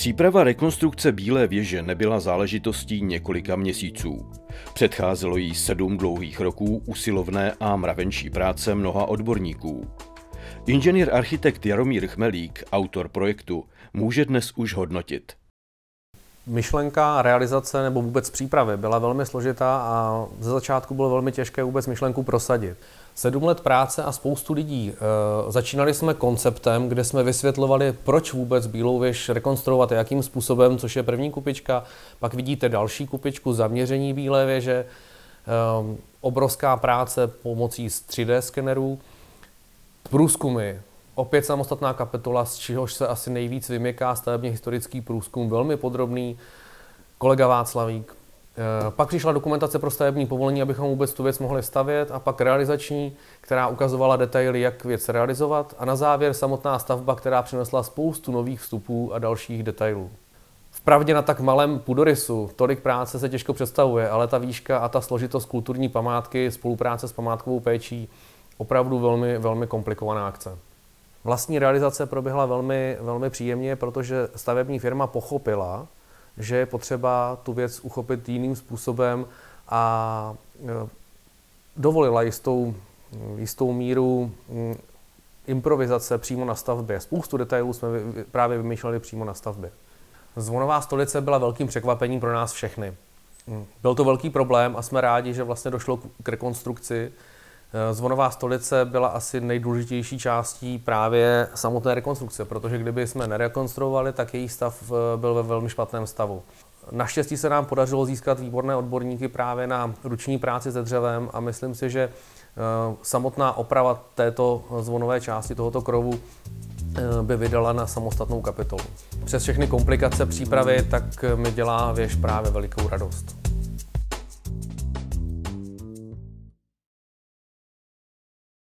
Příprava rekonstrukce Bílé věže nebyla záležitostí několika měsíců. Předcházelo jí sedm dlouhých roků usilovné a mravenčí práce mnoha odborníků. Inženýr architekt Jaromír Chmelík, autor projektu, může dnes už hodnotit. Myšlenka realizace nebo vůbec přípravy byla velmi složitá a ze začátku bylo velmi těžké vůbec myšlenku prosadit. Sedm let práce a spoustu lidí. E, začínali jsme konceptem, kde jsme vysvětlovali, proč vůbec Bílou věž rekonstruovat, jakým způsobem, což je první kupička. Pak vidíte další kupičku zaměření Bílé věže, e, obrovská práce pomocí 3D skenerů, průzkumy, opět samostatná kapitola, z čehož se asi nejvíc vymyká stavebně historický průzkum, velmi podrobný, kolega Václavík, Eh, pak přišla dokumentace pro stavební povolení, abychom vůbec tu věc mohli stavět, a pak realizační, která ukazovala detaily, jak věc realizovat, a na závěr samotná stavba, která přinesla spoustu nových vstupů a dalších detailů. Vpravdě na tak malém půdorysu tolik práce se těžko představuje, ale ta výška a ta složitost kulturní památky, spolupráce s památkovou péčí, opravdu velmi, velmi komplikovaná akce. Vlastní realizace proběhla velmi, velmi příjemně, protože stavební firma pochopila, že je potřeba tu věc uchopit jiným způsobem a e, dovolila jistou, jistou míru mm, improvizace přímo na stavbě. Spoustu detailů jsme právě vymýšleli přímo na stavbě. Zvonová stolice byla velkým překvapením pro nás všechny. Mm, byl to velký problém a jsme rádi, že vlastně došlo k rekonstrukci zvonová stolice byla asi nejdůležitější částí právě samotné rekonstrukce, protože kdyby jsme nerekonstruovali, tak její stav eh, byl ve velmi špatném stavu. Naštěstí se nám podařilo získat výborné odborníky právě na ruční práci se dřevem a myslím si, že eh, samotná oprava této zvonové části tohoto krovu by vydala na samostatnou kapitolu. Přes všechny komplikace přípravy tak mi dělá věž právě velikou radost.